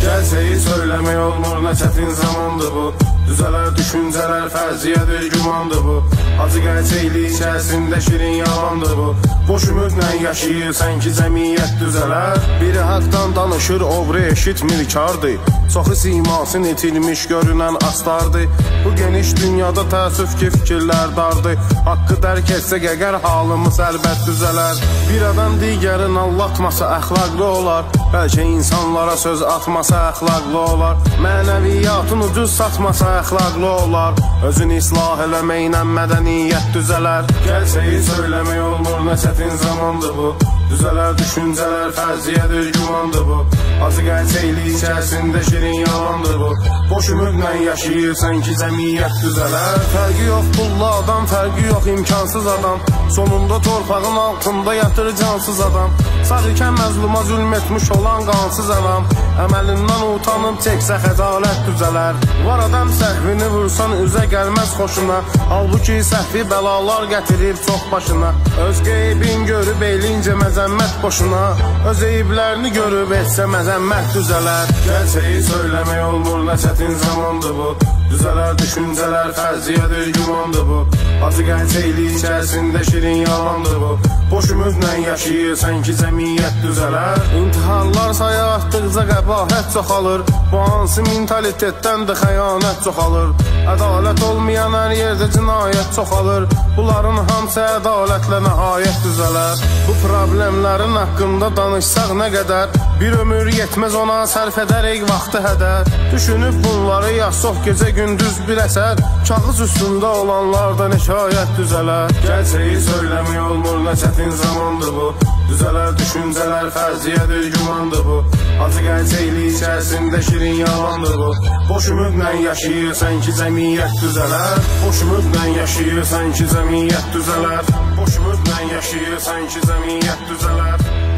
Gəlsəyi söyləmək olmur, nə çətin zamandır bu. Düzələr düşüncələr, fərziyyədir, gümandır bu. Acı gerçəklik içərisində şirin yalandır bu. Boş ümidlə yaşayırsan ki, cəmiyyət düzələr Biri haqdan danışır, obri eşitmir kardır Çoxu simasın itilmiş görünən astardır. Bu geniş dünyada təəssüf ki, fikirlər dardır. Haqqı dərk etsək əgər halımız əlbət düzələr. Bir adam digərin allatmasa əxlaqlı olar. Bəlkə insanlara söz atmasa əxlaqlı olar. Mənəviyyatın ucuz satmasa əxlaqlı olar. Özünü islah eləməklə mədəniyyət düzələr Gəlsəyi söyləmək olmur, nə çətin zamandır bu Düzələr düşüncələr, fərziyyədir, gümandır bu. Acı gerçəklik içərisində şirin yalandır bu. Boş ümidlə yaşayırsan ki, cəmiyyət düzələr Fərqi yox pulla adam, fərqi yox imkansız adam. Sonunda torpağın altında yatır cansız adam. Sağ ikən məzluma zülm etmiş olan qansız adam. Əməlindən utanıb çəksə xəcalət düzələr Var adam səhvini vursan üzə gəlməz xoşuna. Halbuki səhvi bəlalar gətirir çox başına. Öz qeybin görüb eylincə məzəmmət boşuna Öz eyiblərini görüb etsə məzəmmət düzələr. Gerçeği söyləmək olmur nə çətin zamandır bu. Düzələr düşüncələr, fərziyyədir, gümandır bu. Acı gerçəklik içərisində şirin yalandır bu. Boş ümidlə yaşayırsan ki, cəmiyyət düzələr. İntiharlar saya artdıqca qəbahət çoxalır. Bu hansı mentalitetdən də xəyanət çoxalır? Ədalət olmayan hər yerdə cinayət çoxalır. Bunların hamısı ədalətlə nəhayət düzələr. Bu problemlərin haqqında danışsaq nə qədər? Bir ömür yetməz ona sərf edərək vaxtı hədər Düşünüb bunları ya çox gecə gündüz bir əsər Kağız üstündə olanlardan hekayət düzələr. Gerçeği söyləmək olmur nə çətin zamandır bu. Düzələr düşüncələr, fərziyyədir, gümandır bu. Acı gerçəklik içərisində şirin yalandır bu. Boş ümidlə yaşayırsan ki, cəmiyyət düzələr. Boş ümidlə yaşayırsan ki, cəmiyyət düzələr. Boş ümidlə yaşayırsan ki, cəmiyyət düzələr